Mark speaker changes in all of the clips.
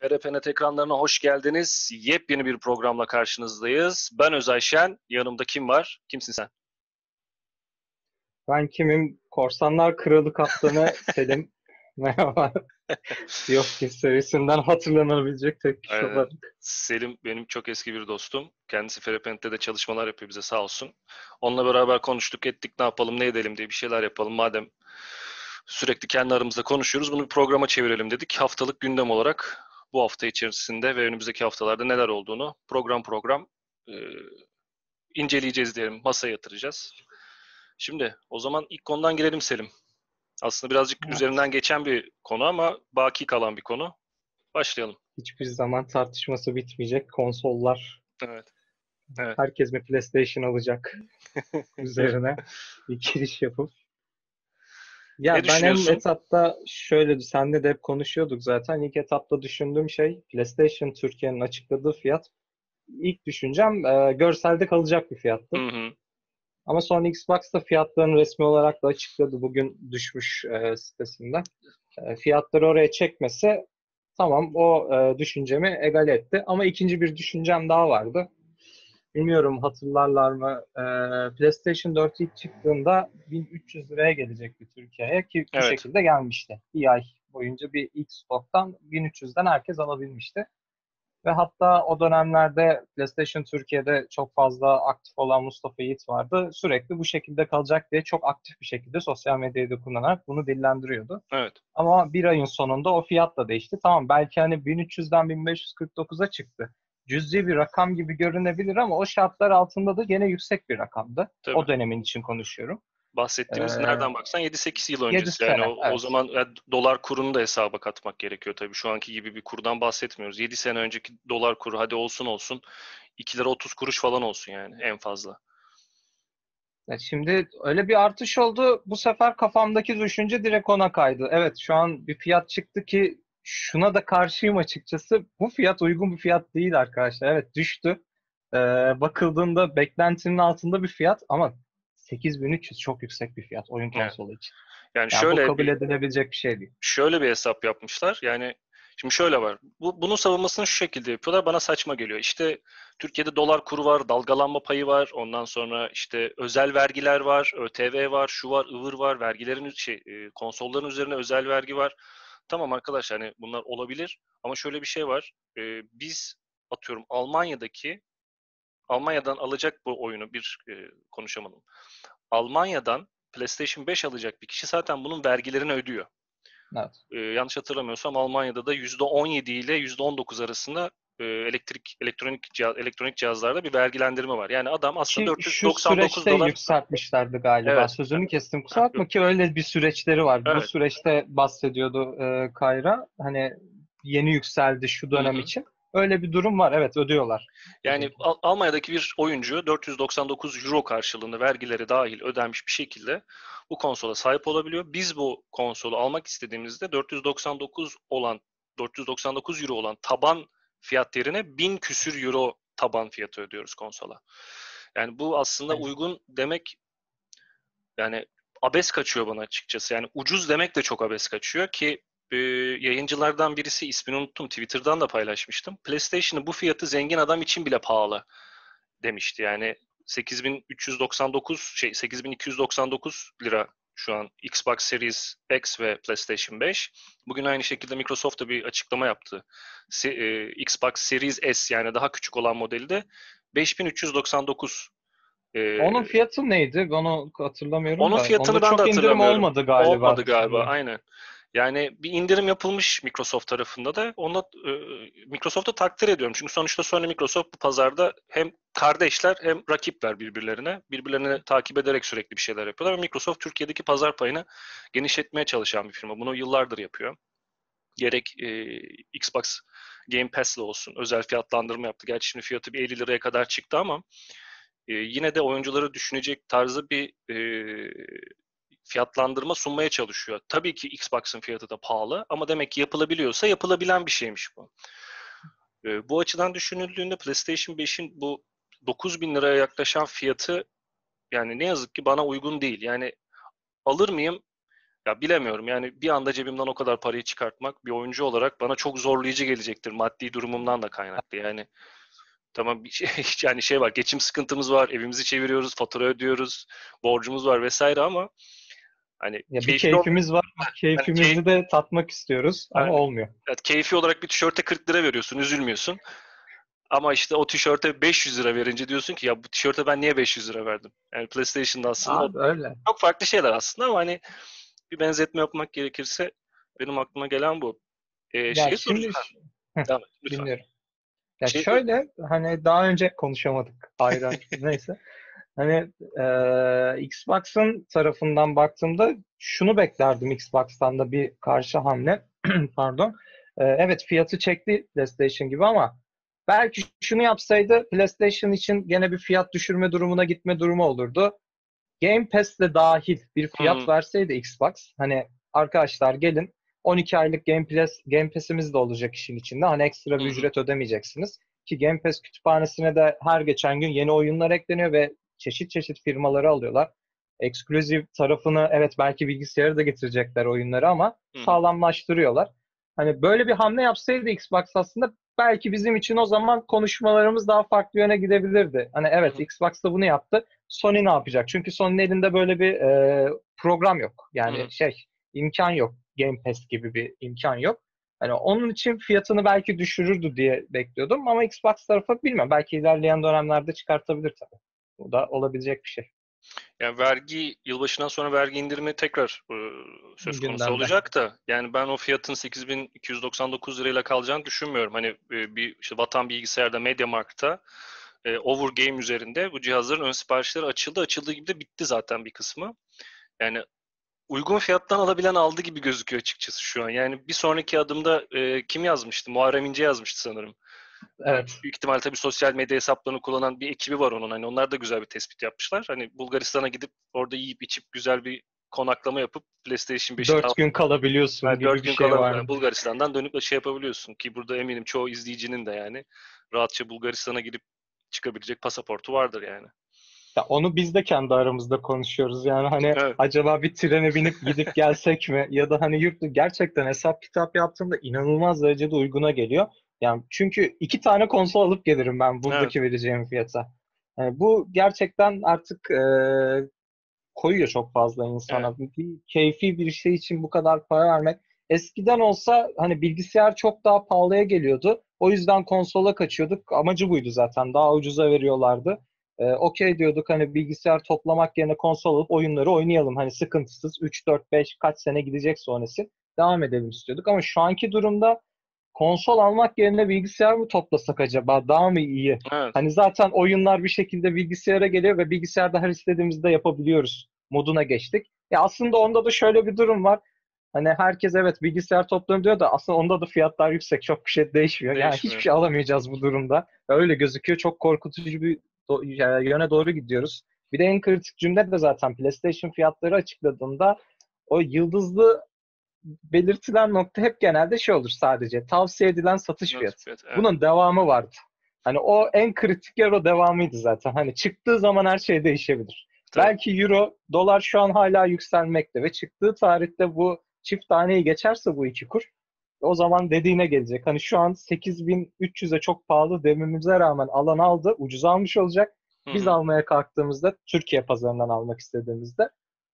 Speaker 1: PRPNet ekranlarına hoş geldiniz. Yepyeni bir programla karşınızdayız. Ben Özay Şen. Yanımda kim var? Kimsin sen?
Speaker 2: Ben kimim? Korsanlar Kralı Kaptanı Selim. Merhaba. Yok ki serisinden hatırlanabilecek tek kişi
Speaker 1: Aynen.
Speaker 2: olarak.
Speaker 1: Selim benim çok eski bir dostum. Kendisi Ferapent'te de çalışmalar yapıyor bize sağ olsun. Onunla beraber konuştuk ettik ne yapalım ne edelim diye bir şeyler yapalım. Madem sürekli kendi aramızda konuşuyoruz bunu bir programa çevirelim dedik. Haftalık gündem olarak bu hafta içerisinde ve önümüzdeki haftalarda neler olduğunu program program e, inceleyeceğiz diyelim. Masaya yatıracağız. Şimdi o zaman ilk konudan girelim Selim. Aslında birazcık
Speaker 2: Evet.
Speaker 1: üzerinden geçen bir konu ama baki kalan bir konu. Başlayalım.
Speaker 2: Hiçbir zaman tartışması bitmeyecek konsollar.
Speaker 1: Evet. Evet.
Speaker 2: Herkes mi PlayStation alacak üzerine bir giriş yapıp. Ya
Speaker 1: Ne
Speaker 2: ben en etapta şöyle, senle de hep konuşuyorduk zaten. İlk etapta düşündüğüm şey PlayStation Türkiye'nin açıkladığı fiyat. İlk düşüncem e, görselde kalacak bir fiyattı.
Speaker 1: Hı hı.
Speaker 2: Ama sonra Xbox da fiyatlarını resmi olarak da açıkladı. Bugün düşmüş e, sitesinde. E, fiyatları oraya çekmesi tamam o e, düşüncemi egal etti. Ama ikinci bir düşüncem daha vardı. Bilmiyorum hatırlarlar mı? E, PlayStation 4 ilk çıktığında 1300 liraya gelecekti Türkiye'ye ki bu
Speaker 1: Evet.
Speaker 2: şekilde gelmişti. Bir ay boyunca bir ilk stoktan 1300'den herkes alabilmişti. Ve hatta o dönemlerde PlayStation Türkiye'de çok fazla aktif olan Mustafa Yiğit vardı. Sürekli bu şekilde kalacak diye çok aktif bir şekilde sosyal medyayı da kullanarak bunu dillendiriyordu.
Speaker 1: Evet.
Speaker 2: Ama bir ayın sonunda o fiyat da değişti. Tamam belki hani 1300'den 1549'a çıktı. Cüzi bir rakam gibi görünebilir ama o şartlar altında da gene yüksek bir rakamdı.
Speaker 1: Tabii.
Speaker 2: O dönemin için konuşuyorum.
Speaker 1: Bahsettiğimiz
Speaker 2: Ee,
Speaker 1: nereden baksan 7-8 yıl öncesi. Yani
Speaker 2: sene,
Speaker 1: o, o
Speaker 2: evet.
Speaker 1: zaman ya, dolar kurunu da hesaba katmak gerekiyor tabii. Şu anki gibi bir kurdan bahsetmiyoruz. 7 sene önceki dolar kuru hadi olsun olsun 2 lira 30 kuruş falan olsun yani en fazla.
Speaker 2: Ya şimdi öyle bir artış oldu. Bu sefer kafamdaki düşünce direkt ona kaydı. Evet şu an bir fiyat çıktı ki şuna da karşıyım açıkçası. Bu fiyat uygun bir fiyat değil arkadaşlar. Evet düştü. Ee, bakıldığında beklentinin altında bir fiyat ama 8300 çok yüksek bir fiyat oyun
Speaker 1: Evet.
Speaker 2: konsolu için.
Speaker 1: Yani
Speaker 2: Yani
Speaker 1: şöyle
Speaker 2: bu kabul
Speaker 1: bir,
Speaker 2: edilebilecek bir şey değil.
Speaker 1: şöyle bir hesap yapmışlar. Yani şimdi şöyle var. Bu, bunun savunmasını şu şekilde yapıyorlar. Bana saçma geliyor. İşte Türkiye'de dolar kuru var, dalgalanma payı var. Ondan sonra işte özel vergiler var, ÖTV var, şu var, ıvır var. Vergilerin şey, e, konsolların üzerine özel vergi var. Tamam arkadaşlar hani bunlar olabilir. Ama şöyle bir şey var. E, biz atıyorum Almanya'daki Almanya'dan alacak bu oyunu bir e, konuşamadım. Almanya'dan PlayStation 5 alacak bir kişi zaten bunun vergilerini ödüyor.
Speaker 2: Evet.
Speaker 1: Ee, yanlış hatırlamıyorsam Almanya'da da %17 ile %19 arasında e, elektrik elektronik cihaz, elektronik cihazlarda bir vergilendirme var. Yani adam aslında
Speaker 2: Ki şu
Speaker 1: 499
Speaker 2: süreçte
Speaker 1: dolar
Speaker 2: yükseltmişlerdi galiba.
Speaker 1: Evet.
Speaker 2: Sözünü kestim kusura bakma ki öyle bir süreçleri var. Bu
Speaker 1: Evet.
Speaker 2: süreçte bahsediyordu e, Kayra. Hani yeni yükseldi şu dönem
Speaker 1: Hı hı.
Speaker 2: için. Öyle bir durum var. Evet ödüyorlar.
Speaker 1: Yani Al- Almanya'daki bir oyuncu 499 euro karşılığında vergileri dahil ödenmiş bir şekilde bu konsola sahip olabiliyor. Biz bu konsolu almak istediğimizde 499 olan 499 euro olan taban fiyat yerine 1000 küsür euro taban fiyatı ödüyoruz konsola. Yani bu aslında
Speaker 2: Evet.
Speaker 1: uygun demek yani abes kaçıyor bana açıkçası. Yani ucuz demek de çok abes kaçıyor ki e, yayıncılardan birisi ismini unuttum. Twitter'dan da paylaşmıştım. PlayStation'ın bu fiyatı zengin adam için bile pahalı demişti. Yani 8399 şey 8299 lira şu an Xbox Series X ve PlayStation 5. Bugün aynı şekilde Microsoft da bir açıklama yaptı. Se- e, Xbox Series S yani daha küçük olan modeli de 5399 e,
Speaker 2: Onun fiyatı neydi? Onu hatırlamıyorum
Speaker 1: onun
Speaker 2: da.
Speaker 1: fiyatını
Speaker 2: Onda
Speaker 1: ben de
Speaker 2: çok indirim
Speaker 1: hatırlamıyorum.
Speaker 2: olmadı galiba.
Speaker 1: Olmadı galiba, aynen. Yani bir indirim yapılmış Microsoft tarafında da. Ona e, Microsoft'u takdir ediyorum. Çünkü sonuçta Sony Microsoft bu pazarda hem kardeşler hem rakipler birbirlerine. Birbirlerini takip ederek sürekli bir şeyler yapıyorlar. Ve Microsoft Türkiye'deki pazar payını genişletmeye çalışan bir firma. Bunu yıllardır yapıyor. Gerek e, Xbox Game Pass'le olsun özel fiyatlandırma yaptı. Gerçi şimdi fiyatı bir 50 liraya kadar çıktı ama e, yine de oyuncuları düşünecek tarzı bir e, fiyatlandırma sunmaya çalışıyor. Tabii ki Xbox'ın fiyatı da pahalı ama demek ki yapılabiliyorsa yapılabilen bir şeymiş bu. E, bu açıdan düşünüldüğünde PlayStation 5'in bu 9000 liraya yaklaşan fiyatı yani ne yazık ki bana uygun değil. Yani alır mıyım? Ya bilemiyorum yani bir anda cebimden o kadar parayı çıkartmak bir oyuncu olarak bana çok zorlayıcı gelecektir maddi durumumdan da kaynaklı yani. Tamam bir şey, yani şey var geçim sıkıntımız var evimizi çeviriyoruz fatura ödüyoruz borcumuz var vesaire ama hani
Speaker 2: ya bir keyfimiz var keyfimizi hani de tatmak istiyoruz ama yani, olmuyor.
Speaker 1: Evet, keyfi olarak bir tişörte 40 lira veriyorsun üzülmüyorsun. Ama işte o tişörte 500 lira verince diyorsun ki ya bu tişörte ben niye 500 lira verdim? Yani PlayStation'da aslında
Speaker 2: Abi, öyle.
Speaker 1: çok farklı şeyler aslında ama hani bir benzetme yapmak gerekirse benim aklıma gelen bu. Ee, ya şeyi şimdi,
Speaker 2: Devam et, Dinliyorum. Ya şey, şöyle hani daha önce konuşamadık ayrı neyse. Hani e, Xbox'ın tarafından baktığımda şunu beklerdim Xbox'tan da bir karşı hamle. Pardon. E, evet fiyatı çekti PlayStation gibi ama belki şunu yapsaydı PlayStation için gene bir fiyat düşürme durumuna gitme durumu olurdu. Game Pass'le dahil bir fiyat hmm. verseydi Xbox hani arkadaşlar gelin 12 aylık Game Pass Game Pass'imiz de olacak işin içinde. Hani ekstra bir hmm. ücret ödemeyeceksiniz. Ki Game Pass kütüphanesine de her geçen gün yeni oyunlar ekleniyor ve çeşit çeşit firmaları alıyorlar. Exclusive tarafını evet belki bilgisayarı da getirecekler oyunları ama hmm. sağlamlaştırıyorlar. Hani böyle bir hamle yapsaydı Xbox aslında belki bizim için o zaman konuşmalarımız daha farklı yöne gidebilirdi. Hani evet hmm. Xbox da bunu yaptı. Sony ne yapacak? Çünkü Sony'nin elinde böyle bir e, program yok. Yani hmm. şey imkan yok. Game Pass gibi bir imkan yok. Hani onun için fiyatını belki düşürürdü diye bekliyordum ama Xbox tarafı bilmem. Belki ilerleyen dönemlerde çıkartabilir tabii. Bu da olabilecek bir şey.
Speaker 1: Yani vergi yılbaşından sonra vergi indirimi tekrar e, söz konusu Gündemde. olacak da yani ben o fiyatın 8299 lirayla kalacağını düşünmüyorum. Hani e, bir işte Vatan Bilgisayar'da MediaMarkt'ta e, Overgame üzerinde bu cihazların ön siparişleri açıldı. Açıldığı gibi de bitti zaten bir kısmı. Yani uygun fiyattan alabilen aldı gibi gözüküyor açıkçası şu an. Yani bir sonraki adımda e, kim yazmıştı? Muharrem İnce yazmıştı sanırım.
Speaker 2: Evet.
Speaker 1: Büyük ihtimal tabii sosyal medya hesaplarını kullanan bir ekibi var onun. Hani onlar da güzel bir tespit yapmışlar. Hani Bulgaristan'a gidip orada yiyip içip güzel bir konaklama yapıp PlayStation 5'i
Speaker 2: 4 gün kalabiliyorsun
Speaker 1: yani gibi 4 gün şey var. Yani Bulgaristan'dan dönüp şey yapabiliyorsun ki burada eminim çoğu izleyicinin de yani rahatça Bulgaristan'a girip çıkabilecek pasaportu vardır yani.
Speaker 2: Ya onu biz de kendi aramızda konuşuyoruz. Yani hani evet. acaba bir trene binip gidip gelsek mi? Ya da hani yurt gerçekten hesap kitap yaptığımda inanılmaz derecede uyguna geliyor. Yani çünkü iki tane konsol alıp gelirim ben buradaki evet. vereceğim fiyata. Yani bu gerçekten artık e, koyuyor çok fazla insana. Evet. Bir, keyfi bir şey için bu kadar para vermek. Eskiden olsa hani bilgisayar çok daha pahalıya geliyordu. O yüzden konsola kaçıyorduk. Amacı buydu zaten. Daha ucuza veriyorlardı. Ee, Okey diyorduk hani bilgisayar toplamak yerine konsol alıp oyunları oynayalım. Hani sıkıntısız 3, 4, 5 kaç sene gidecek sonrası devam edelim istiyorduk. Ama şu anki durumda konsol almak yerine bilgisayar mı toplasak acaba? Daha mı iyi? Evet. Hani zaten oyunlar bir şekilde bilgisayara geliyor ve bilgisayarda her istediğimizde yapabiliyoruz moduna geçtik. Ya aslında onda da şöyle bir durum var. Hani herkes evet bilgisayar toplarım diyor da aslında onda da fiyatlar yüksek. Çok bir şey değişmiyor. değişmiyor. Yani hiçbir şey alamayacağız bu durumda. Öyle gözüküyor. Çok korkutucu bir yöne doğru gidiyoruz. Bir de en kritik cümle de zaten PlayStation fiyatları açıkladığında o yıldızlı belirtilen nokta hep genelde şey olur sadece. Tavsiye edilen satış fiyatı. Fiyat, evet. Bunun devamı vardı. Hani o en kritik yer o devamıydı zaten. Hani çıktığı zaman her şey değişebilir. Tabii. Belki euro, dolar şu an hala yükselmekte ve çıktığı tarihte bu çift taneyi geçerse bu iki kur o zaman dediğine gelecek. Hani şu an 8300'e çok pahalı dememize rağmen alan aldı. Ucuz almış olacak. Biz Hı-hı. almaya kalktığımızda Türkiye pazarından almak istediğimizde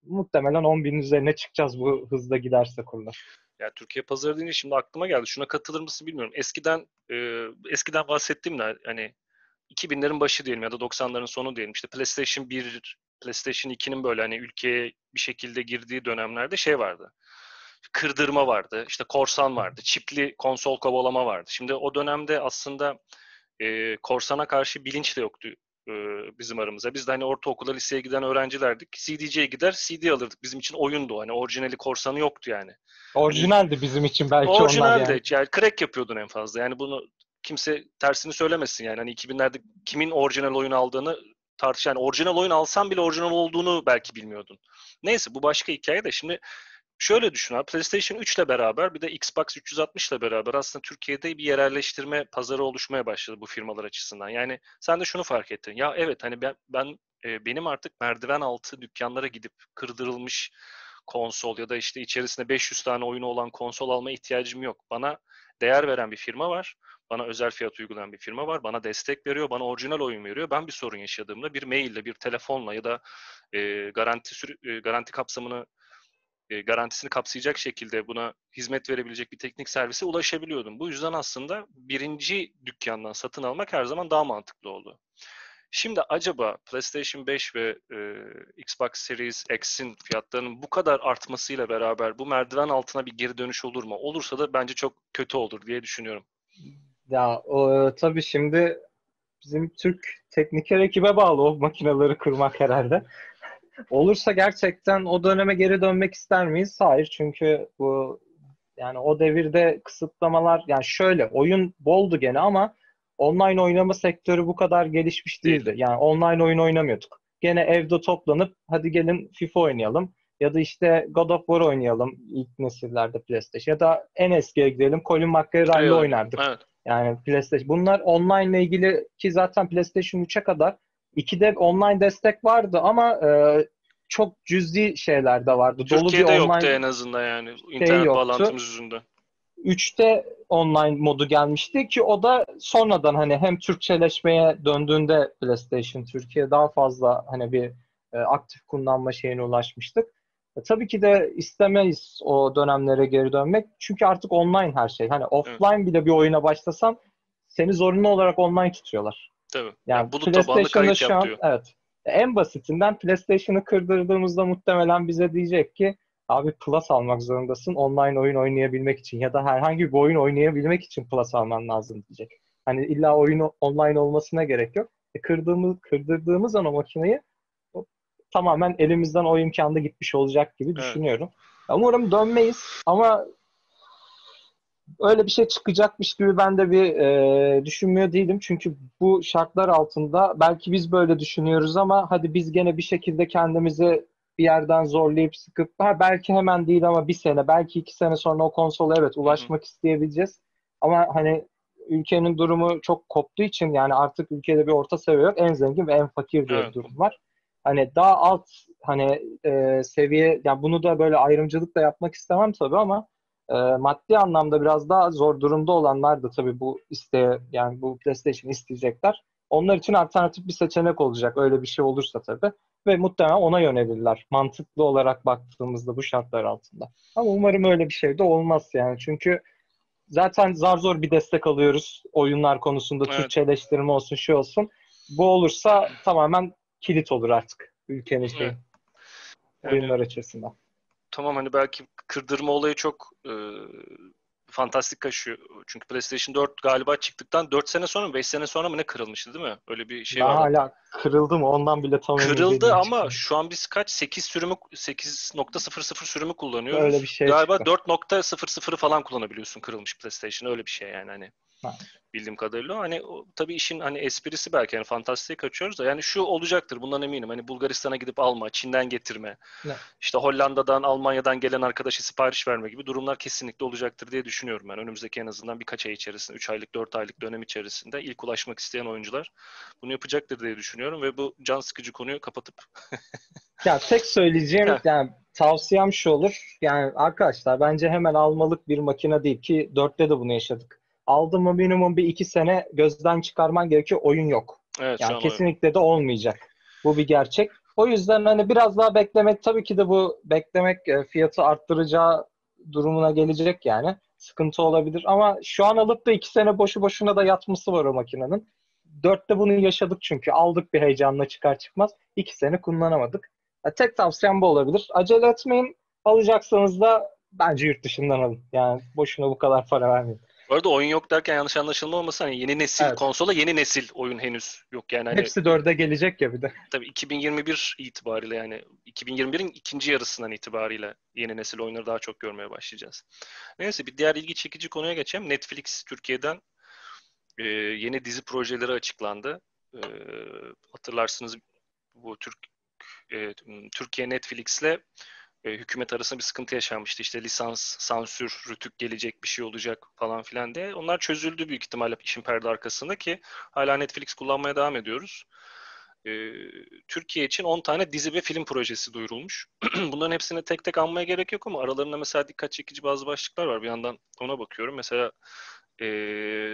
Speaker 2: muhtemelen 10 bin üzerine çıkacağız bu hızla giderse kurlar.
Speaker 1: Ya Türkiye pazarı deyince şimdi aklıma geldi. Şuna katılır mısın bilmiyorum. Eskiden e, eskiden bahsettiğimde hani 2000'lerin başı diyelim ya da 90'ların sonu diyelim. İşte PlayStation 1, PlayStation 2'nin böyle hani ülkeye bir şekilde girdiği dönemlerde şey vardı. Kırdırma vardı, işte korsan vardı, çipli konsol kovalama vardı. Şimdi o dönemde aslında e, korsana karşı bilinç de yoktu e, bizim aramızda. Biz de hani ortaokula, liseye giden öğrencilerdik. CD'ciye gider CD alırdık. Bizim için oyundu. Hani orijinali korsanı yoktu yani.
Speaker 2: Orijinaldi bizim için belki
Speaker 1: Orijinaldi.
Speaker 2: onlar yani.
Speaker 1: yani. Crack yapıyordun en fazla. Yani bunu kimse tersini söylemesin yani. Hani 2000'lerde kimin orijinal oyun aldığını tartış. Yani orijinal oyun alsan bile orijinal olduğunu belki bilmiyordun. Neyse bu başka hikaye de. Şimdi şöyle düşün abi PlayStation 3 ile beraber bir de Xbox 360 ile beraber aslında Türkiye'de bir yerelleştirme pazarı oluşmaya başladı bu firmalar açısından. Yani sen de şunu fark ettin. Ya evet hani ben, ben e, benim artık merdiven altı dükkanlara gidip kırdırılmış konsol ya da işte içerisinde 500 tane oyunu olan konsol alma ihtiyacım yok. Bana değer veren bir firma var. Bana özel fiyat uygulayan bir firma var. Bana destek veriyor. Bana orijinal oyun veriyor. Ben bir sorun yaşadığımda bir maille, bir telefonla ya da e, garanti e, garanti kapsamını e, garantisini kapsayacak şekilde buna hizmet verebilecek bir teknik servise ulaşabiliyordum. Bu yüzden aslında birinci dükkandan satın almak her zaman daha mantıklı oldu. Şimdi acaba PlayStation 5 ve e, Xbox Series X'in fiyatlarının bu kadar artmasıyla beraber bu merdiven altına bir geri dönüş olur mu? Olursa da bence çok kötü olur diye düşünüyorum.
Speaker 2: Ya o, tabii şimdi bizim Türk tekniker ekibe bağlı o makineleri kırmak herhalde. Olursa gerçekten o döneme geri dönmek ister miyiz? Hayır çünkü bu yani o devirde kısıtlamalar yani şöyle oyun boldu gene ama online oynama sektörü bu kadar gelişmiş değildi. Yani online oyun oynamıyorduk. Gene evde toplanıp hadi gelin FIFA oynayalım ya da işte God of War oynayalım ilk nesillerde PlayStation ya da en eskiye gidelim Colin McRae Rally oynardık. Evet. Yani PlayStation bunlar online ile ilgili ki zaten PlayStation 3'e kadar 2'de online destek vardı ama e, çok cüzi şeyler de vardı.
Speaker 1: Türkiye'de Dolu bir online yoktu en azından yani internet şey bağlantımız yüzünden.
Speaker 2: 3'te online modu gelmişti ki o da sonradan hani hem Türkçeleşmeye döndüğünde PlayStation Türkiye daha fazla hani bir e, aktif kullanma şeyine ulaşmıştık. E, tabii ki de istemeyiz o dönemlere geri dönmek. Çünkü artık online her şey. Hani offline evet. bile bir oyuna başlasan seni zorunlu olarak online tutuyorlar.
Speaker 1: Tabii. Yani, yani bulut tabanlı kayıt
Speaker 2: şu an, Evet. En basitinden PlayStation'ı kırdırdığımızda muhtemelen bize diyecek ki abi Plus almak zorundasın online oyun oynayabilmek için ya da herhangi bir oyun oynayabilmek için Plus alman lazım diyecek. Hani illa oyun online olmasına gerek yok. E kırdığımız, kırdırdığımız an o makineyi tamamen elimizden o imkanda gitmiş olacak gibi düşünüyorum. Evet. Umarım dönmeyiz ama öyle bir şey çıkacakmış gibi ben de bir e, düşünmüyor değilim. Çünkü bu şartlar altında belki biz böyle düşünüyoruz ama hadi biz gene bir şekilde kendimizi bir yerden zorlayıp sıkıp ha belki hemen değil ama bir sene belki iki sene sonra o konsola evet ulaşmak Hı-hı. isteyebileceğiz. Ama hani ülkenin durumu çok koptuğu için yani artık ülkede bir orta seviye yok. En zengin ve en fakir diye evet. bir durum var. Hani daha alt hani e, seviye yani bunu da böyle ayrımcılık da yapmak istemem tabii ama e, maddi anlamda biraz daha zor durumda olanlar da tabii bu isteye yani bu PlayStation isteyecekler. Onlar için alternatif bir seçenek olacak öyle bir şey olursa tabii. Ve muhtemelen ona yönelirler. Mantıklı olarak baktığımızda bu şartlar altında. Ama umarım öyle bir şey de olmaz yani. Çünkü zaten zar zor bir destek alıyoruz oyunlar konusunda. Evet. Türkçeleştirme olsun, şey olsun. Bu olursa tamamen kilit olur artık ülkenin. Evet. Oyunlar yani, açısından.
Speaker 1: Tamam hani belki kırdırma olayı çok e, fantastik kaçıyor. Çünkü PlayStation 4 galiba çıktıktan 4 sene sonra mı 5 sene sonra mı ne kırılmıştı değil mi? Öyle bir şey var.
Speaker 2: Hala kırıldı mı ondan bile tam
Speaker 1: Kırıldı ama çıktı. şu an biz kaç 8 sürümü 8.00 sürümü kullanıyoruz.
Speaker 2: Öyle bir şey
Speaker 1: Galiba 4.00 falan kullanabiliyorsun kırılmış PlayStation öyle bir şey yani hani. Bildiğim kadarıyla. Hani o, tabii işin hani esprisi belki yani fantastiğe kaçıyoruz da yani şu olacaktır bundan eminim. Hani Bulgaristan'a gidip alma, Çin'den getirme. Ne? İşte Hollanda'dan, Almanya'dan gelen arkadaşı sipariş verme gibi durumlar kesinlikle olacaktır diye düşünüyorum ben. Önümüzdeki en azından birkaç ay içerisinde, 3 aylık, 4 aylık dönem içerisinde ilk ulaşmak isteyen oyuncular bunu yapacaktır diye düşünüyorum ve bu can sıkıcı konuyu kapatıp
Speaker 2: Ya tek söyleyeceğim yani tavsiyem şu olur. Yani arkadaşlar bence hemen almalık bir makine değil ki dörtte de bunu yaşadık aldın mı minimum bir iki sene gözden çıkarman gerekiyor. Oyun yok. Evet, yani kesinlikle de olmayacak. Bu bir gerçek. O yüzden hani biraz daha beklemek tabii ki de bu beklemek e, fiyatı arttıracağı durumuna gelecek yani. Sıkıntı olabilir ama şu an alıp da iki sene boşu boşuna da yatması var o makinenin. Dörtte bunu yaşadık çünkü. Aldık bir heyecanla çıkar çıkmaz. iki sene kullanamadık. Ya tek tavsiyem bu olabilir. Acele etmeyin. Alacaksanız da bence yurt dışından alın. Yani boşuna bu kadar para vermeyin.
Speaker 1: Bu arada oyun yok derken yanlış anlaşılma olmasın. Hani yeni nesil evet. konsola yeni nesil oyun henüz yok yani. Hani,
Speaker 2: Hepsi dörde gelecek ya bir de.
Speaker 1: Tabii 2021 itibariyle yani 2021'in ikinci yarısından itibariyle yeni nesil oyunları daha çok görmeye başlayacağız. Neyse bir diğer ilgi çekici konuya geçelim. Netflix Türkiye'den e, yeni dizi projeleri açıklandı. E, hatırlarsınız bu Türk e, Türkiye Netflix'le e, hükümet arasında bir sıkıntı yaşanmıştı. İşte lisans, sansür, rütük gelecek bir şey olacak falan filan diye. Onlar çözüldü büyük ihtimalle işin perde arkasında ki hala Netflix kullanmaya devam ediyoruz. e, Türkiye için 10 tane dizi ve film projesi duyurulmuş. Bunların hepsini tek tek anmaya gerek yok ama aralarında mesela dikkat çekici bazı başlıklar var. Bir yandan ona bakıyorum. Mesela e,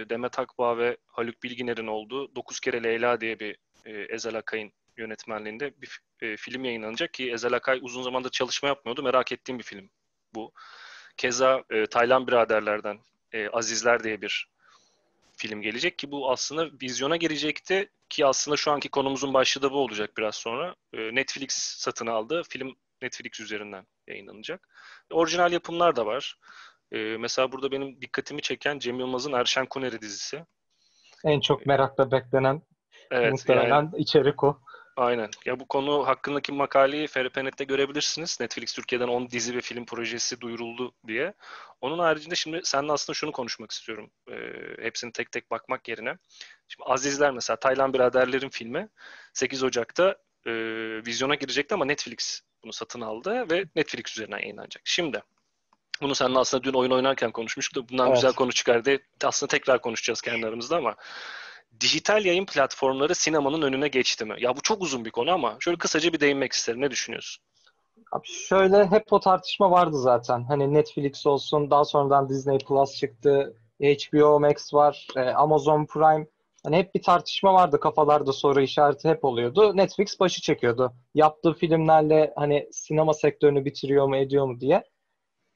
Speaker 1: Demet Akbağ ve Haluk Bilginer'in olduğu 9 kere Leyla diye bir e, Ezel Akay'ın yönetmenliğinde bir e, film yayınlanacak ki Ezel Akay uzun zamandır çalışma yapmıyordu. Merak ettiğim bir film bu. Keza e, Taylan biraderlerden e, Azizler diye bir film gelecek ki bu aslında vizyona girecekti ki aslında şu anki konumuzun başlığı da bu olacak biraz sonra. E, Netflix satın aldı. Film Netflix üzerinden yayınlanacak. Orijinal yapımlar da var. E, mesela burada benim dikkatimi çeken Cem Yılmaz'ın Erşen Kuneri dizisi.
Speaker 2: En çok merakla beklenen
Speaker 1: Evet,
Speaker 2: muhtemelen
Speaker 1: yani,
Speaker 2: içerik o.
Speaker 1: aynen. Ya bu konu hakkındaki makaleyi Ferpenet'te görebilirsiniz. Netflix Türkiye'den 10 dizi ve film projesi duyuruldu diye. Onun haricinde şimdi seninle aslında şunu konuşmak istiyorum. E, hepsini tek tek bakmak yerine. Şimdi Azizler mesela Taylan Biraderler'in filmi 8 Ocak'ta e, vizyona girecekti ama Netflix bunu satın aldı ve Netflix üzerinden yayınlanacak. Şimdi bunu seninle aslında dün oyun oynarken konuşmuştuk da bundan
Speaker 2: Evet.
Speaker 1: güzel konu çıkar diye aslında tekrar konuşacağız kendi aramızda ama dijital yayın platformları sinemanın önüne geçti mi? Ya bu çok uzun bir konu ama şöyle kısaca bir değinmek isterim. Ne düşünüyorsun?
Speaker 2: Abi şöyle hep o tartışma vardı zaten. Hani Netflix olsun, daha sonradan Disney Plus çıktı, HBO Max var, e, Amazon Prime. Hani hep bir tartışma vardı kafalarda soru işareti hep oluyordu. Netflix başı çekiyordu. Yaptığı filmlerle hani sinema sektörünü bitiriyor mu ediyor mu diye.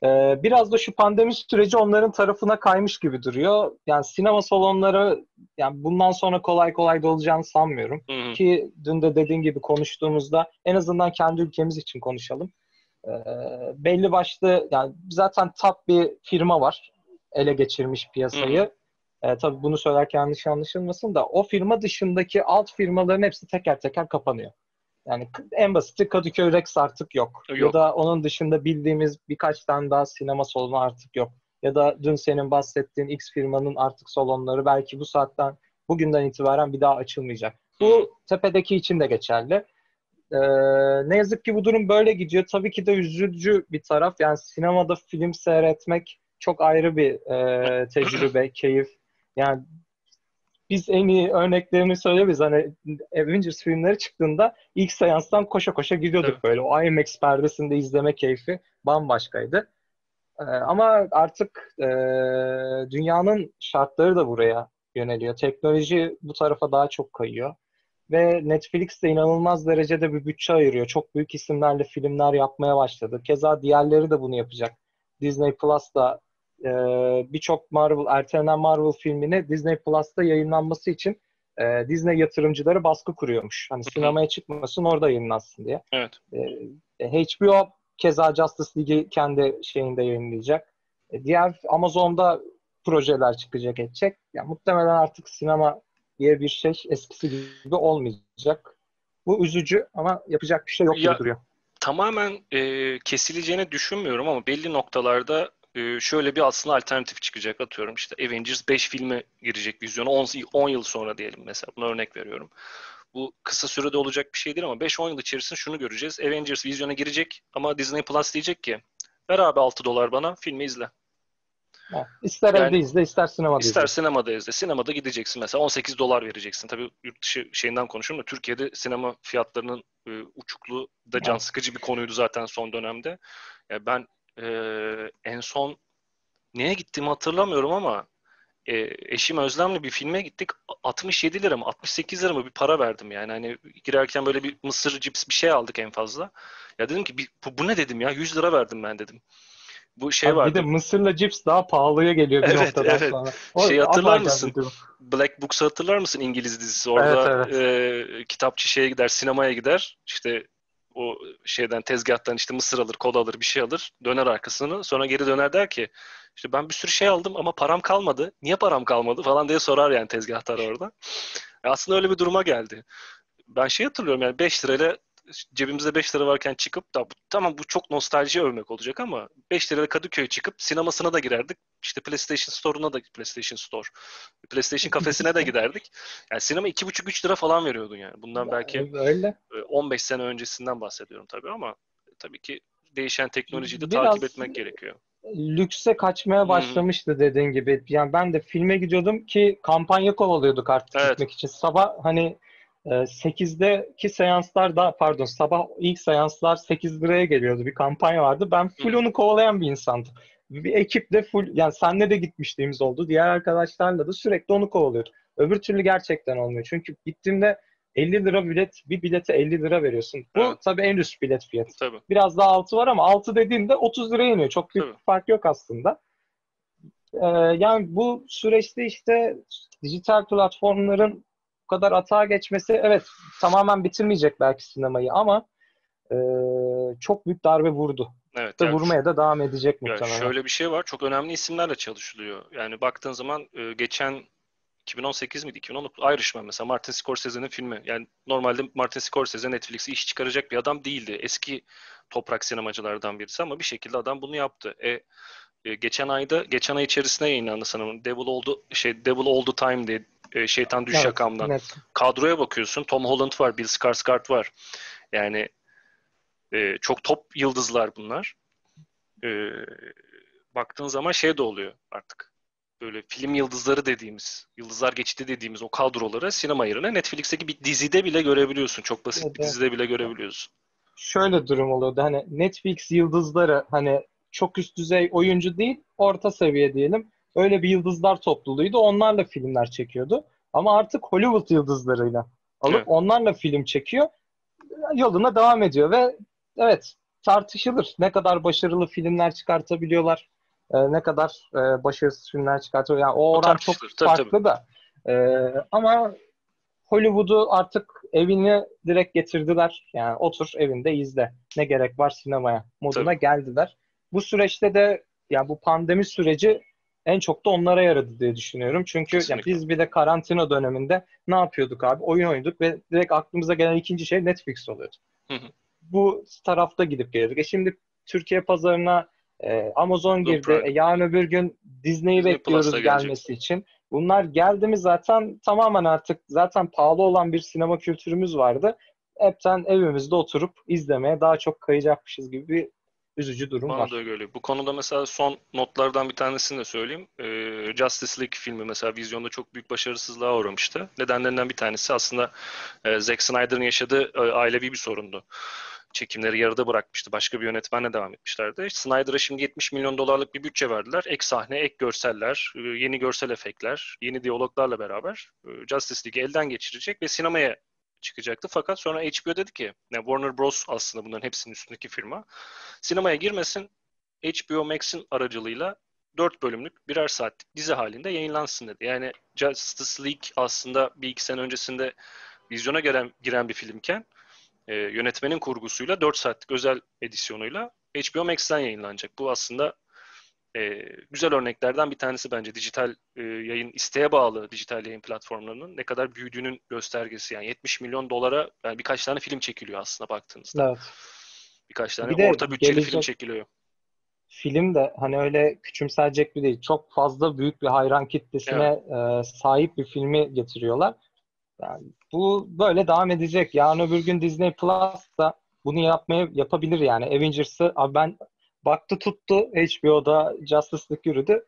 Speaker 2: Ee, biraz da şu pandemi süreci onların tarafına kaymış gibi duruyor. Yani sinema salonları yani bundan sonra kolay kolay da olacağını sanmıyorum.
Speaker 1: Hı hı.
Speaker 2: Ki dün de dediğin gibi konuştuğumuzda en azından kendi ülkemiz için konuşalım. Ee, belli başlı yani zaten top bir firma var ele geçirmiş piyasayı. Ee, tabii bunu söylerken yanlış anlaşılmasın da o firma dışındaki alt firmaların hepsi teker teker kapanıyor. Yani en basiti Kadıköy Rex artık yok.
Speaker 1: Yok.
Speaker 2: Ya da onun dışında bildiğimiz birkaç tane daha sinema salonu artık yok. Ya da dün senin bahsettiğin X firmanın artık salonları belki bu saatten bugünden itibaren bir daha açılmayacak. Bu tepedeki için de geçerli. Ee, ne yazık ki bu durum böyle gidiyor. Tabii ki de üzücü bir taraf. Yani sinemada film seyretmek çok ayrı bir e, tecrübe, keyif. Yani biz en iyi örneklerini söyleyebiliriz. Hani Avengers filmleri çıktığında ilk seanstan koşa koşa gidiyorduk
Speaker 1: Evet.
Speaker 2: böyle. O IMAX perdesinde izleme keyfi bambaşkaydı. Ee, ama artık e, dünyanın şartları da buraya yöneliyor. Teknoloji bu tarafa daha çok kayıyor. Ve Netflix de inanılmaz derecede bir bütçe ayırıyor. Çok büyük isimlerle filmler yapmaya başladı. Keza diğerleri de bunu yapacak. Disney Plus da e, birçok Marvel, ertelenen Marvel filmini Disney Plus'ta yayınlanması için e, Disney yatırımcıları baskı kuruyormuş. Hani sinemaya çıkmasın orada yayınlansın diye.
Speaker 1: Evet.
Speaker 2: E, HBO keza Justice League'i kendi şeyinde yayınlayacak. E, diğer Amazon'da projeler çıkacak edecek. Yani muhtemelen artık sinema diye bir şey eskisi gibi olmayacak. Bu üzücü ama yapacak bir şey yok gibi
Speaker 1: Ya-
Speaker 2: duruyor.
Speaker 1: Tamamen e, kesileceğini düşünmüyorum ama belli noktalarda e, şöyle bir aslında alternatif çıkacak. Atıyorum işte Avengers 5 filmi girecek vizyona 10, 10 yıl sonra diyelim mesela. Buna örnek veriyorum. Bu kısa sürede olacak bir şey değil ama 5-10 yıl içerisinde şunu göreceğiz. Avengers vizyona girecek ama Disney Plus diyecek ki ver abi 6 dolar bana filmi izle.
Speaker 2: Ha, İster
Speaker 1: Yani-
Speaker 2: evde izle, ister sinemada izle.
Speaker 1: İster sinemada izle. Sinemada gideceksin mesela 18 dolar vereceksin. Tabii yurt dışı şeyinden konuşuyorum da Türkiye'de sinema fiyatlarının e, uçukluğu da can sıkıcı bir konuydu zaten son dönemde. Ya ben e, en son neye gittiğimi hatırlamıyorum ama e, eşim Özlem'le bir filme gittik. 67 lira mı 68 lira mı bir para verdim yani. Hani girerken böyle bir mısır cips bir şey aldık en fazla. Ya dedim ki "Bir- bu, bu ne dedim ya 100 lira verdim ben dedim. Bu şey vardı.
Speaker 2: bir de mısırla cips daha pahalıya geliyor bir
Speaker 1: Evet,
Speaker 2: noktadan
Speaker 1: evet.
Speaker 2: sonra.
Speaker 1: Şey hatırlar mısın?
Speaker 2: durum.
Speaker 1: Black Books'u hatırlar mısın İngiliz dizisi? Orada
Speaker 2: Evet,
Speaker 1: e, kitapçı şeye gider, sinemaya gider. İşte o şeyden tezgahtan işte mısır alır, kola alır, bir şey alır. Döner arkasını. Sonra geri döner der ki işte ben bir sürü şey aldım ama param kalmadı. Niye param kalmadı falan diye sorar yani tezgahtar orada. E, Aslında öyle bir duruma geldi. Ben şey hatırlıyorum yani 5 lirayla cebimizde 5 lira varken çıkıp da tamam bu çok nostalji övmek olacak ama 5 lirayla Kadıköy'e çıkıp sinemasına da girerdik. İşte PlayStation Store'una da PlayStation Store. PlayStation kafesine de giderdik. Yani sinema 2,5-3 lira falan veriyordun yani. Bundan belki
Speaker 2: Öyle.
Speaker 1: e, 15 sene öncesinden bahsediyorum tabii ama tabii ki değişen teknolojiyi de
Speaker 2: Biraz-
Speaker 1: takip etmek gerekiyor.
Speaker 2: lükse kaçmaya başlamıştı dediğin gibi. Yani ben de filme gidiyordum ki kampanya kovalıyorduk artık
Speaker 1: Evet.
Speaker 2: gitmek için. Sabah hani 8'deki seanslar da pardon sabah ilk seanslar 8 liraya geliyordu. Bir kampanya vardı. Ben full onu kovalayan bir insandım. Bir ekiple full yani senle de gitmişliğimiz oldu. Diğer arkadaşlarla da sürekli onu kovalıyorduk. Öbür türlü gerçekten olmuyor. Çünkü gittiğimde 50 lira bilet, bir bilete 50 lira veriyorsun. Bu
Speaker 1: Evet.
Speaker 2: tabii en üst bilet fiyatı.
Speaker 1: Tabii.
Speaker 2: Biraz daha altı var ama altı dediğinde 30 liraya iniyor. Çok büyük
Speaker 1: Tabii.
Speaker 2: bir fark yok aslında. Ee, yani bu süreçte işte dijital platformların bu kadar atağa geçmesi evet tamamen bitirmeyecek belki sinemayı ama e, çok büyük darbe vurdu.
Speaker 1: Evet.
Speaker 2: Ve
Speaker 1: yani
Speaker 2: vurmaya da devam edecek
Speaker 1: Ya
Speaker 2: muhtemelen.
Speaker 1: şöyle bir şey var. Çok önemli isimlerle çalışılıyor. Yani baktığın zaman e, geçen 2018 miydi? 2019 Irishman mesela Martin Scorsese'nin filmi. Yani normalde Martin Scorsese Netflix'e iş çıkaracak bir adam değildi. Eski toprak sinemacılardan birisi ama bir şekilde adam bunu yaptı. E, e, geçen ayda geçen ay içerisinde yayınlandı sanırım. Devil oldu şey Devil the Time diye e, şeytan düş
Speaker 2: Evet,
Speaker 1: yakamdan.
Speaker 2: net.
Speaker 1: Kadroya bakıyorsun. Tom Holland var, Bill Skarsgård var. Yani e, çok top yıldızlar bunlar. E, baktığın zaman şey de oluyor artık. Böyle film yıldızları dediğimiz, yıldızlar geçti dediğimiz o kadroları sinema yerine Netflix'teki bir dizide bile görebiliyorsun. Çok basit
Speaker 2: Evet,
Speaker 1: bir
Speaker 2: evet.
Speaker 1: dizide bile görebiliyorsun.
Speaker 2: Şöyle durum oluyordu. Hani Netflix yıldızları hani çok üst düzey oyuncu değil, orta seviye diyelim. Öyle bir yıldızlar topluluğuydu. Onlarla filmler çekiyordu. Ama artık Hollywood yıldızlarıyla alıp
Speaker 1: Evet.
Speaker 2: onlarla film çekiyor. Yoluna devam ediyor ve evet tartışılır. Ne kadar başarılı filmler çıkartabiliyorlar. e, ne kadar e, başarısız filmler çıkartabiliyorlar. Yani o
Speaker 1: O
Speaker 2: oran çok
Speaker 1: tartışılır. Tabii,
Speaker 2: farklı da. E, ama Hollywood'u artık evini direkt getirdiler. Yani otur evinde izle. Ne gerek var sinemaya moduna
Speaker 1: Tabii.
Speaker 2: geldiler. Bu süreçte de yani bu pandemi süreci en çok da onlara yaradı diye düşünüyorum. Çünkü ya
Speaker 1: Kesinlikle.
Speaker 2: biz bir de karantina döneminde ne yapıyorduk abi? Oyun oynadık ve direkt aklımıza gelen ikinci şey Netflix oluyordu.
Speaker 1: Hı hı.
Speaker 2: Bu tarafta gidip geliyorduk. E şimdi Türkiye pazarına e, Amazon girdi.
Speaker 1: Prime.
Speaker 2: E, yarın öbür gün Disney'i
Speaker 1: Disney
Speaker 2: bekliyoruz
Speaker 1: Plus'ta gelecek.
Speaker 2: gelmesi için. Bunlar geldi mi zaten tamamen artık zaten pahalı olan bir sinema kültürümüz vardı. Hepten evimizde oturup izlemeye daha çok kayacakmışız gibi bir üzücü durum
Speaker 1: Bana
Speaker 2: var.
Speaker 1: da öyle. Bu konuda mesela son notlardan bir tanesini de söyleyeyim. Ee, Justice League filmi mesela vizyonda çok büyük başarısızlığa uğramıştı. Nedenlerinden bir tanesi aslında e, Zack Snyder'ın yaşadığı e, ailevi bir sorundu. Çekimleri yarıda bırakmıştı. Başka bir yönetmenle devam etmişlerdi. Snyder'a şimdi 70 milyon dolarlık bir bütçe verdiler. Ek sahne, ek görseller, e, yeni görsel efektler, yeni diyaloglarla beraber e, Justice League'i elden geçirecek ve sinemaya çıkacaktı. Fakat sonra HBO dedi ki, yani Warner Bros. aslında bunların hepsinin üstündeki firma. Sinemaya girmesin, HBO Max'in aracılığıyla 4 bölümlük birer saatlik dizi halinde yayınlansın dedi. Yani Justice League aslında bir iki sene öncesinde vizyona giren, giren bir filmken e, yönetmenin kurgusuyla 4 saatlik özel edisyonuyla HBO Max'ten yayınlanacak. Bu aslında e, güzel örneklerden bir tanesi bence dijital e, yayın isteğe bağlı dijital yayın platformlarının ne kadar büyüdüğünün göstergesi. Yani 70 milyon dolara yani birkaç tane film çekiliyor aslında baktığınızda.
Speaker 2: Evet.
Speaker 1: Birkaç tane
Speaker 2: Bir
Speaker 1: orta bütçeli film çekiliyor.
Speaker 2: Film de hani öyle küçümselecek bir değil. Çok fazla büyük bir hayran kitlesine e, sahip bir filmi getiriyorlar. Yani bu böyle devam edecek. Yarın öbür gün Disney Plus da bunu yapmaya yapabilir yani. Avengers'ı abi ben baktı tuttu HBO'da Justice League yürüdü.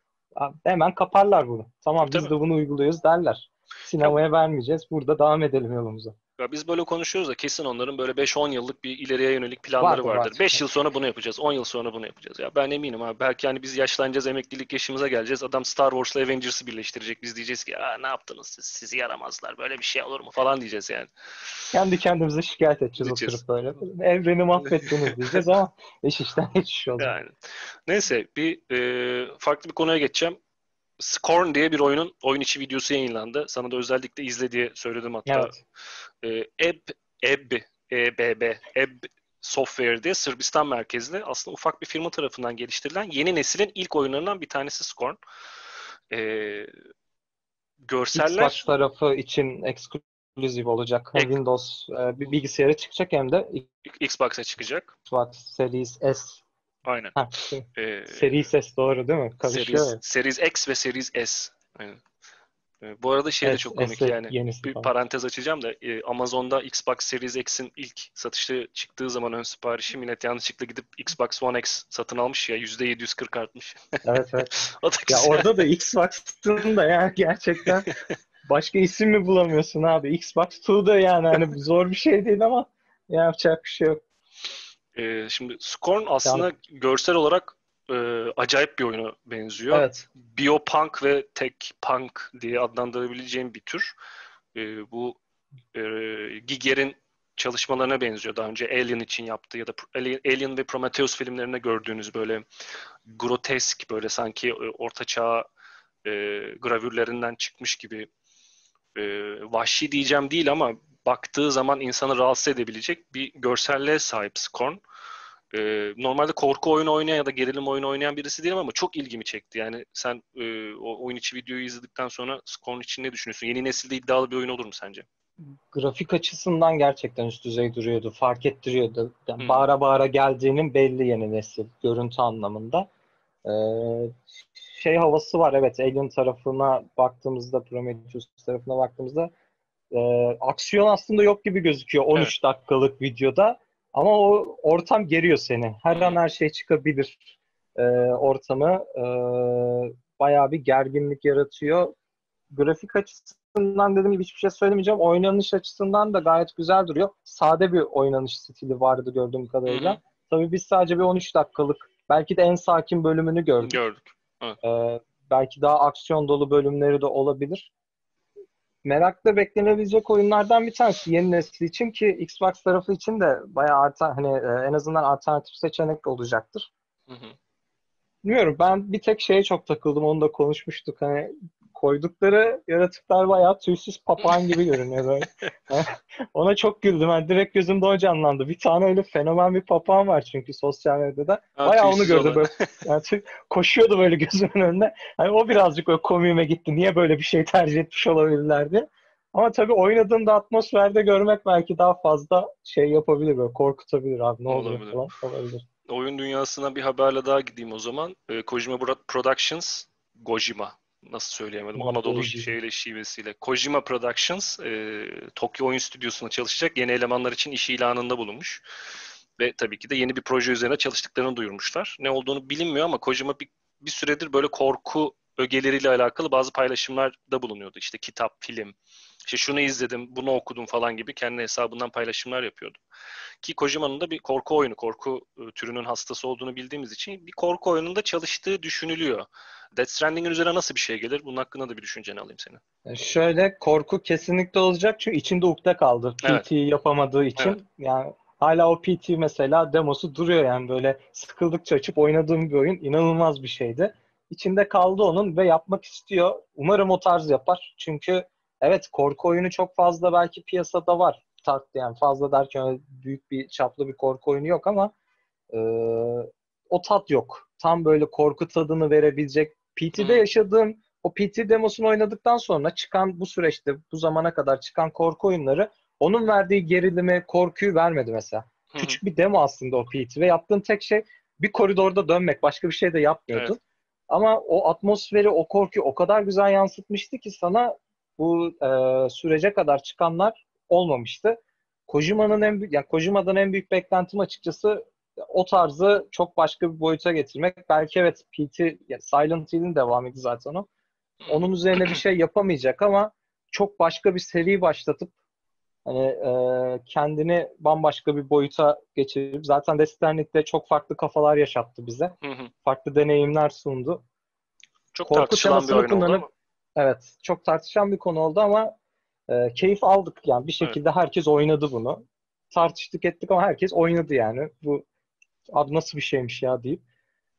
Speaker 2: Hemen kaparlar bunu. Tamam biz
Speaker 1: Tabii.
Speaker 2: de bunu uyguluyoruz derler. Sinemaya vermeyeceğiz. Burada devam edelim yolumuza.
Speaker 1: Ya biz böyle konuşuyoruz da kesin onların böyle 5-10 yıllık bir ileriye yönelik planları
Speaker 2: Vardır,
Speaker 1: vardır.
Speaker 2: vardır.
Speaker 1: 5 yıl sonra bunu yapacağız, 10 yıl sonra bunu yapacağız. Ya ben eminim abi. Belki hani biz yaşlanacağız, emeklilik yaşımıza geleceğiz. Adam Star Wars'la Avengers'ı birleştirecek. Biz diyeceğiz ki ne yaptınız siz? Sizi yaramazlar. Böyle bir şey olur mu falan diyeceğiz yani.
Speaker 2: Kendi kendimize şikayet edeceğiz
Speaker 1: Edeceğiz.
Speaker 2: oturup böyle. Evreni mahvettiniz diyeceğiz ama iş işten geçiş olacak.
Speaker 1: Yani. Neyse bir e, farklı bir konuya geçeceğim. Scorn diye bir oyunun oyun içi videosu yayınlandı. Sana da özellikle izle diye söyledim hatta.
Speaker 2: Evet.
Speaker 1: e, EB, EB, EBB, EB Software diye Sırbistan merkezli aslında ufak bir firma tarafından geliştirilen yeni neslin ilk oyunlarından bir tanesi Scorn. E, görseller
Speaker 2: Xbox tarafı için eksklusif olacak.
Speaker 1: Ek-
Speaker 2: Windows e, bir bilgisayara çıkacak hem de
Speaker 1: Xbox'a çıkacak.
Speaker 2: Xbox Series S.
Speaker 1: Aynen.
Speaker 2: Ha, şey,
Speaker 1: E,
Speaker 2: Series S doğru değil mi? Karışıyor
Speaker 1: Series,
Speaker 2: ya.
Speaker 1: Series X ve Series S. Aynen. E, bu arada şey de çok komik
Speaker 2: S
Speaker 1: yani.
Speaker 2: yenisi
Speaker 1: Bir
Speaker 2: falan.
Speaker 1: parantez açacağım da e, Amazon'da Xbox Series X'in ilk satışta çıktığı zaman ön siparişi millet yanlışlıkla gidip Xbox One X satın almış ya %740 artmış.
Speaker 2: Evet evet.
Speaker 1: o da
Speaker 2: Ya
Speaker 1: güzel.
Speaker 2: orada da Xbox'ın da yani gerçekten Başka isim mi bulamıyorsun abi? Xbox 2'da yani hani zor bir şey değil ama yapacak bir şey yok.
Speaker 1: Ee, şimdi Scorn aslında yani... görsel olarak e, acayip bir oyuna benziyor.
Speaker 2: Evet.
Speaker 1: Biopunk ve tech punk diye adlandırabileceğim bir tür. E, bu e, Giger'in çalışmalarına benziyor. Daha önce Alien için yaptığı ya da Alien ve Prometheus filmlerinde gördüğünüz böyle grotesk böyle sanki e, ortaçağ e, gravürlerinden çıkmış gibi e, vahşi diyeceğim değil ama baktığı zaman insanı rahatsız edebilecek bir görselliğe sahip Scorn. E, normalde korku oyunu oynayan ya da gerilim oyunu oynayan birisi değilim ama çok ilgimi çekti. Yani sen e, o oyun içi videoyu izledikten sonra Scorn için ne düşünüyorsun? Yeni nesilde iddialı bir oyun olur mu sence?
Speaker 2: Grafik açısından gerçekten üst düzey duruyordu. Fark ettiriyordu. Yani hmm. bağıra bağıra geldiğinin belli yeni nesil. Görüntü anlamında. Ee, şey havası var evet Alien tarafına baktığımızda Prometheus tarafına baktığımızda e, aksiyon aslında yok gibi gözüküyor 13 evet. dakikalık videoda ama o ortam geriyor seni. Her an her şey çıkabilir e, ortamı e, bayağı bir gerginlik yaratıyor. Grafik açısından dediğim gibi hiçbir şey söylemeyeceğim. Oynanış açısından da gayet güzel duruyor. Sade bir oynanış stili vardı gördüğüm kadarıyla. Hı-hı. Tabii biz sadece bir 13 dakikalık belki de en sakin bölümünü gördük.
Speaker 1: Gördük.
Speaker 2: Evet. Ee, belki daha aksiyon dolu bölümleri de olabilir. Merakla beklenebilecek oyunlardan bir tanesi yeni nesil için ki Xbox tarafı için de bayağı arta, hani e, en azından alternatif seçenek olacaktır. Hı hı. Bilmiyorum ben bir tek şeye çok takıldım onu da konuşmuştuk. Hani koydukları yaratıklar bayağı tüysüz papağan gibi görünüyor böyle. Ona çok güldüm. Yani direkt gözümde o canlandı. Bir tane öyle fenomen bir papağan var çünkü sosyal medyada. Ha, bayağı onu gördüm böyle. Yani koşuyordu böyle gözümün önünde. Hani o birazcık böyle komiğime gitti. Niye böyle bir şey tercih etmiş olabilirler diye. Ama tabii oynadığında atmosferde görmek belki daha fazla şey yapabilir böyle korkutabilir abi ne olur falan olabilir.
Speaker 1: Oyun dünyasına bir haberle daha gideyim o zaman. Kojima Productions Gojima nasıl söyleyemedim Anadolu şeyle şivesiyle. Kojima Productions e, Tokyo Oyun Stüdyosu'nda çalışacak yeni elemanlar için iş ilanında bulunmuş. Ve tabii ki de yeni bir proje üzerine çalıştıklarını duyurmuşlar. Ne olduğunu bilinmiyor ama Kojima bir, bir süredir böyle korku ögeleriyle alakalı bazı paylaşımlar da bulunuyordu. İşte kitap, film, işte şunu izledim, bunu okudum falan gibi kendi hesabından paylaşımlar yapıyordu. Ki Kojima'nın da bir korku oyunu, korku e, türünün hastası olduğunu bildiğimiz için bir korku oyununda çalıştığı düşünülüyor. Death Stranding'in üzerine nasıl bir şey gelir? Bunun hakkında da bir düşünceni alayım senin.
Speaker 2: E, şöyle korku kesinlikle olacak çünkü içinde ukde kaldı. Evet. PT yapamadığı için. Evet. Yani hala o PT mesela demosu duruyor yani böyle sıkıldıkça açıp oynadığım bir oyun inanılmaz bir şeydi. İçinde kaldı onun ve yapmak istiyor. Umarım o tarz yapar. Çünkü evet korku oyunu çok fazla belki piyasada var. Yani fazla derken büyük bir çaplı bir korku oyunu yok ama e, o tat yok. Tam böyle korku tadını verebilecek PT'de yaşadığım o PT demosunu oynadıktan sonra çıkan bu süreçte bu zamana kadar çıkan korku oyunları onun verdiği gerilimi, korkuyu vermedi mesela. Hı-hı. Küçük bir demo aslında o PT ve yaptığın tek şey bir koridorda dönmek. Başka bir şey de yapmıyordun. Evet. Ama o atmosferi, o korkuyu o kadar güzel yansıtmıştı ki sana bu e, sürece kadar çıkanlar olmamıştı. Kojima'nın en büyük, yani Kojima'dan en büyük beklentim açıkçası o tarzı çok başka bir boyuta getirmek. Belki evet PT, yani Silent Hill'in devamıydı zaten o. Onun üzerine bir şey yapamayacak ama çok başka bir seri başlatıp hani e, kendini bambaşka bir boyuta geçirip zaten Destiny'de çok farklı kafalar yaşattı bize. Farklı deneyimler sundu.
Speaker 1: Çok Korku tartışılan bir oyun oldu ama.
Speaker 2: Evet, çok tartışan bir konu oldu ama e, keyif aldık yani bir şekilde evet. herkes oynadı bunu. Tartıştık ettik ama herkes oynadı yani. Bu abi nasıl bir şeymiş ya deyip.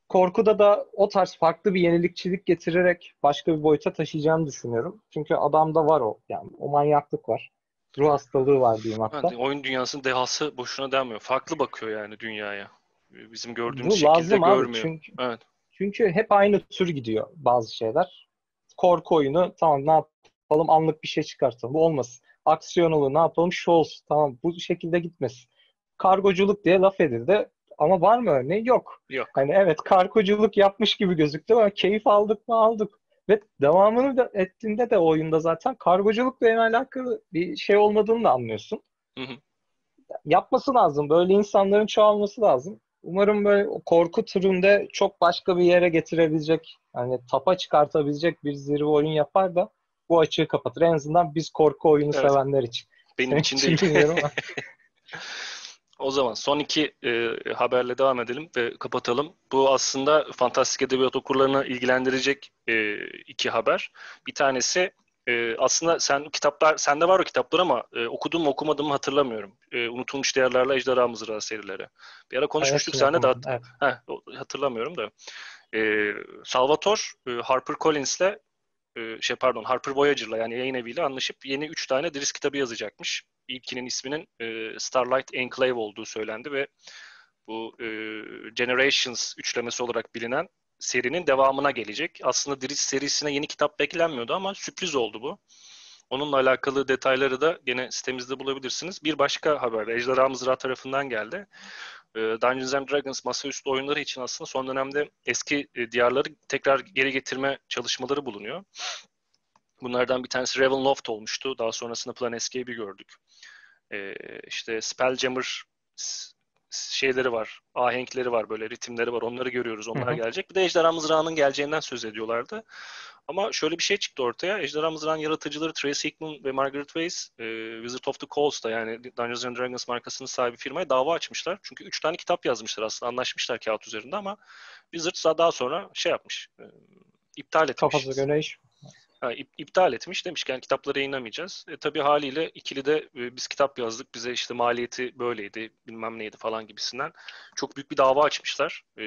Speaker 2: Korkuda da o tarz farklı bir yenilikçilik getirerek başka bir boyuta taşıyacağını düşünüyorum. Çünkü adamda var o. Yani o manyaklık var. Ruh hastalığı var diyeyim hatta.
Speaker 1: Evet, oyun dünyasının dehası boşuna denmiyor. Farklı bakıyor yani dünyaya. Bizim gördüğümüz Bu şekilde lazım görmüyor. Abi
Speaker 2: çünkü, evet. çünkü hep aynı tür gidiyor bazı şeyler. Korku oyunu tamam ne yapalım anlık bir şey çıkartalım. Bu olmasın. Aksiyon olur ne yapalım şu olsun. Tamam bu şekilde gitmesin. Kargoculuk diye laf edildi. Ama var mı örneği? Yok.
Speaker 1: Yok.
Speaker 2: Hani evet karkoculuk yapmış gibi gözüktü ama keyif aldık mı aldık. Ve devamını da ettiğinde de oyunda zaten kargoculukla en alakalı bir şey olmadığını da anlıyorsun. Hı hı. Yapması lazım. Böyle insanların çoğalması lazım. Umarım böyle korku türünde çok başka bir yere getirebilecek, hani tapa çıkartabilecek bir zirve oyun yapar da bu açığı kapatır. En azından biz korku oyunu
Speaker 1: Evet.
Speaker 2: sevenler için.
Speaker 1: Benim için değil. O zaman son iki e, haberle devam edelim ve kapatalım. Bu aslında fantastik edebiyat okurlarını ilgilendirecek e, iki haber. Bir tanesi e, aslında sen kitaplar sende var o kitaplar ama e, okudum mu okumadım mı hatırlamıyorum. E, Unutulmuş Değerlerle Ejderha Mızrağı serileri. Bir ara konuşmuştuk
Speaker 2: Hepsini
Speaker 1: seninle de hat-
Speaker 2: evet.
Speaker 1: Heh, hatırlamıyorum da. E, Salvatore e, Harper Collins'le e, şey pardon Harper Voyager'la yani yayın eviyle anlaşıp yeni üç tane Driss kitabı yazacakmış. İlkinin isminin e, Starlight Enclave olduğu söylendi ve bu e, Generations üçlemesi olarak bilinen serinin devamına gelecek. Aslında Driss serisine yeni kitap beklenmiyordu ama sürpriz oldu bu. Onunla alakalı detayları da gene sitemizde bulabilirsiniz. Bir başka haber de Ejderha Mızrağı tarafından geldi. E, Dungeons and Dragons masaüstü oyunları için aslında son dönemde eski e, diyarları tekrar geri getirme çalışmaları bulunuyor. Bunlardan bir tanesi Ravenloft olmuştu. Daha sonrasında Plan Escape'i gördük. E, işte Spelljammer şeyleri var, ahenkleri var, böyle ritimleri var. Onları görüyoruz. Onlar gelecek. Bir de Ejderha Mızrağı'nın geleceğinden söz ediyorlardı. Ama şöyle bir şey çıktı ortaya. Ejderha Mızrağı'nın yaratıcıları Tracy Hickman ve Margaret Weiss, e, Wizard of the Coast'ta yani Dungeons and Dragons markasının sahibi firmaya dava açmışlar. Çünkü üç tane kitap yazmışlar aslında. Anlaşmışlar kağıt üzerinde ama Wizards daha sonra şey yapmış. e, iptal etmiş.
Speaker 2: Kafası göre iş.
Speaker 1: Ha, ip- iptal etmiş demiş ki yani kitapları yayınlamayacağız. E, tabii haliyle ikili de e, biz kitap yazdık bize işte maliyeti böyleydi bilmem neydi falan gibisinden çok büyük bir dava açmışlar. E,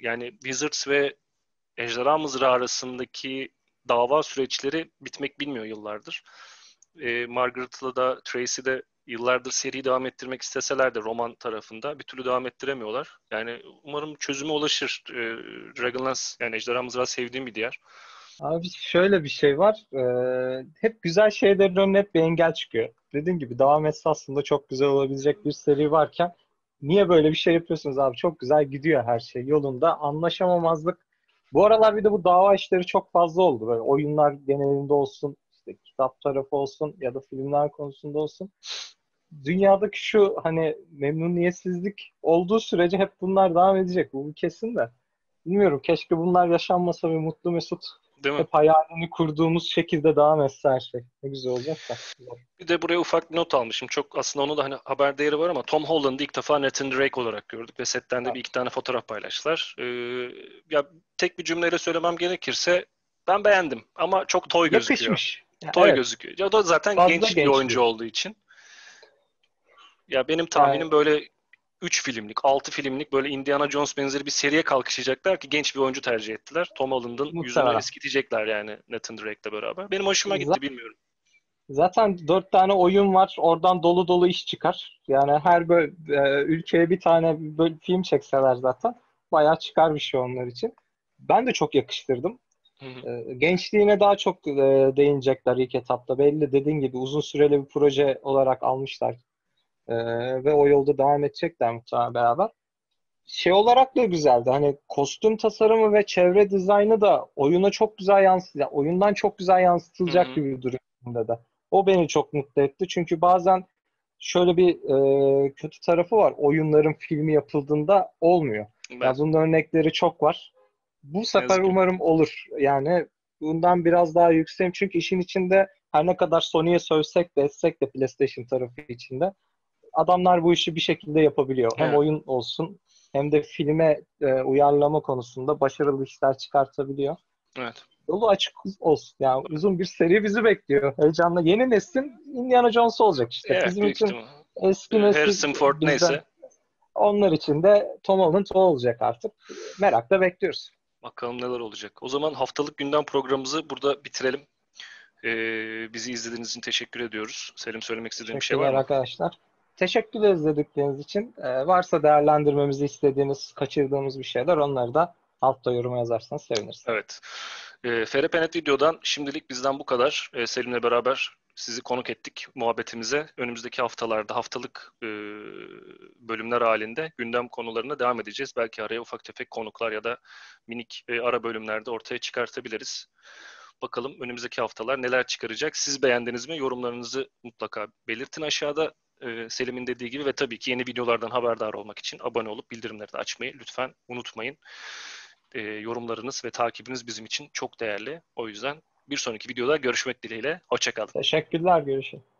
Speaker 1: yani Wizards ve Ejderha Mızrağı arasındaki dava süreçleri bitmek bilmiyor yıllardır. E, Margaret'la da Tracy de yıllardır seriyi devam ettirmek isteseler de roman tarafında bir türlü devam ettiremiyorlar. Yani umarım çözüme ulaşır. E, Dragonlance yani Ejderha Mızrağı sevdiğim bir diğer.
Speaker 2: Abi şöyle bir şey var. Ee, hep güzel şeylerin önüne hep bir engel çıkıyor. Dediğim gibi devam etse aslında çok güzel olabilecek bir seri varken niye böyle bir şey yapıyorsunuz abi? Çok güzel gidiyor her şey yolunda. Anlaşamamazlık. Bu aralar bir de bu dava işleri çok fazla oldu. Böyle oyunlar genelinde olsun, işte kitap tarafı olsun ya da filmler konusunda olsun. Dünyadaki şu hani memnuniyetsizlik olduğu sürece hep bunlar devam edecek. Bu kesin de. Bilmiyorum. Keşke bunlar yaşanmasa ve mutlu mesut
Speaker 1: Değil mi?
Speaker 2: hep hayalini kurduğumuz şekilde devam etse her şey. Ne güzel olacak da.
Speaker 1: Bir de buraya ufak bir not almışım. Çok aslında onu da hani haber değeri var ama Tom Holland'ı ilk defa Nathan Drake olarak gördük ve setten de bir iki tane fotoğraf paylaştılar. Ee, ya tek bir cümleyle söylemem gerekirse ben beğendim ama çok toy gözüküyor.
Speaker 2: Yakışmış. Ya
Speaker 1: Toy
Speaker 2: evet.
Speaker 1: gözüküyor. Ya da zaten
Speaker 2: Fazla
Speaker 1: genç bir
Speaker 2: genç
Speaker 1: oyuncu olduğu için. Ya benim tahminim
Speaker 2: Yani-
Speaker 1: böyle 3 filmlik, 6 filmlik böyle Indiana Jones benzeri bir seriye kalkışacaklar ki genç bir oyuncu tercih ettiler. Tom Holland'ın yüzünü eskitecekler yani Nathan Drake'le beraber. Benim hoşuma gitti
Speaker 2: Zaten-
Speaker 1: bilmiyorum.
Speaker 2: Zaten dört tane oyun var. Oradan dolu dolu iş çıkar. Yani her böyle, e, ülkeye bir tane böyle film çekseler zaten bayağı çıkar bir şey onlar için. Ben de çok yakıştırdım.
Speaker 1: Hı hı.
Speaker 2: E, Gençliğine daha çok e, değinecekler ilk etapta. Belli dediğin gibi uzun süreli bir proje olarak almışlar. E, ve o yolda devam edecekler muhtemelen beraber. Şey olarak da güzeldi. Hani kostüm tasarımı ve çevre dizaynı da oyuna çok güzel yansıtacak. Oyundan çok güzel yansıtılacak
Speaker 1: Hı hı.
Speaker 2: gibi durumda da. O beni çok mutlu etti. Çünkü bazen şöyle bir e, kötü tarafı var. Oyunların filmi yapıldığında olmuyor.
Speaker 1: Ben-
Speaker 2: Ya bunun örnekleri çok var. Bu sefer umarım olur. Yani bundan biraz daha yükseğim. Çünkü işin içinde her ne kadar Sony'ye sövsek de etsek de PlayStation tarafı içinde adamlar bu işi bir şekilde yapabiliyor. Hem
Speaker 1: Evet.
Speaker 2: oyun olsun hem de filme e, uyarlama konusunda başarılı işler çıkartabiliyor.
Speaker 1: Evet.
Speaker 2: Yolu açık olsun. Yani uzun bir seri bizi bekliyor. Heyecanla. Yeni neslin Indiana Jones olacak işte.
Speaker 1: Evet,
Speaker 2: Bizim için
Speaker 1: ihtimal.
Speaker 2: eski nesil
Speaker 1: Harrison Ford
Speaker 2: bizden-
Speaker 1: neyse.
Speaker 2: Onlar için de Tom Holland o olacak artık. Merakla bekliyoruz.
Speaker 1: Bakalım neler olacak. O zaman haftalık gündem programımızı burada bitirelim. Ee, bizi izlediğiniz için teşekkür ediyoruz. Selim söylemek istediğin bir şey var
Speaker 2: Teşekkürler
Speaker 1: mı?
Speaker 2: arkadaşlar. Teşekkür ederiz için. Ee, varsa değerlendirmemizi istediğiniz, kaçırdığımız bir şeyler onları da altta yoruma yazarsanız seviniriz.
Speaker 1: Evet. E, FR Penet Video'dan şimdilik bizden bu kadar. Ee, Selim'le beraber sizi konuk ettik muhabbetimize. Önümüzdeki haftalarda haftalık e, bölümler halinde gündem konularına devam edeceğiz. Belki araya ufak tefek konuklar ya da minik e, ara bölümlerde ortaya çıkartabiliriz. Bakalım önümüzdeki haftalar neler çıkaracak. Siz beğendiniz mi? Yorumlarınızı mutlaka belirtin aşağıda. E, Selim'in dediği gibi ve tabii ki yeni videolardan haberdar olmak için abone olup bildirimleri de açmayı lütfen unutmayın. E, yorumlarınız ve takibiniz bizim için çok değerli. O yüzden Bir sonraki videoda görüşmek dileğiyle. Hoşçakalın.
Speaker 2: Teşekkürler. Görüşürüz.